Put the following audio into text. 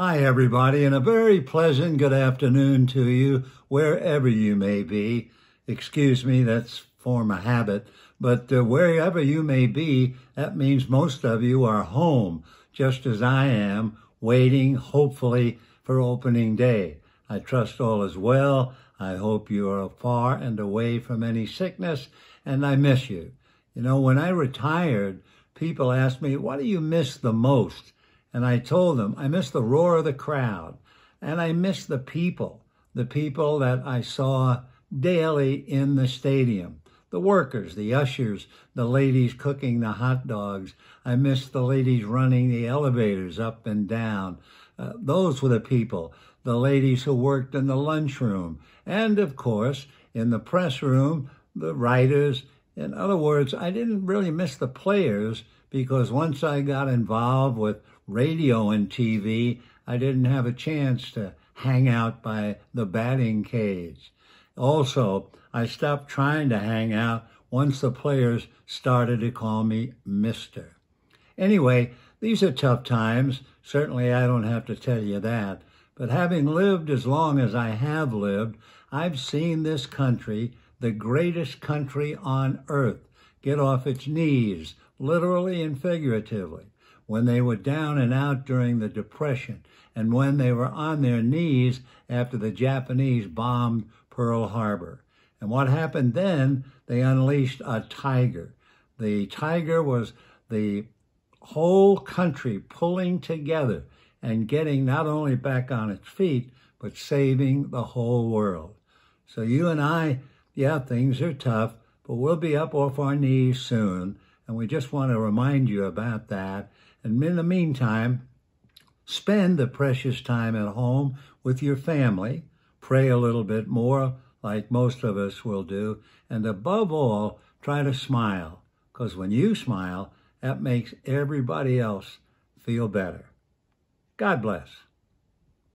Hi, everybody, and a very pleasant good afternoon to you, wherever you may be. Excuse me, that's form a habit, but uh, wherever you may be, that means most of you are home, just as I am, waiting, hopefully, for opening day. I trust all is well. I hope you are far and away from any sickness, and I miss you. You know, when I retired, people asked me, what do you miss the most? And I told them, I miss the roar of the crowd. And I miss the people, the people that I saw daily in the stadium. The workers, the ushers, the ladies cooking the hot dogs. I miss the ladies running the elevators up and down. Uh, those were the people, the ladies who worked in the lunchroom. And of course, in the press room, the writers. In other words, I didn't really miss the players because once I got involved with radio and TV, I didn't have a chance to hang out by the batting cage. Also, I stopped trying to hang out once the players started to call me Mister. Anyway, these are tough times. Certainly, I don't have to tell you that. But having lived as long as I have lived, I've seen this country, the greatest country on earth, get off its knees, literally and figuratively, when they were down and out during the Depression, and when they were on their knees after the Japanese bombed Pearl Harbor. And what happened then, they unleashed a tiger. The tiger was the whole country pulling together and getting not only back on its feet, but saving the whole world. So you and I, yeah, things are tough, but we'll be up off our knees soon. And we just want to remind you about that. And in the meantime, spend the precious time at home with your family. Pray a little bit more, like most of us will do. And above all, try to smile. Because when you smile, that makes everybody else feel better. God bless.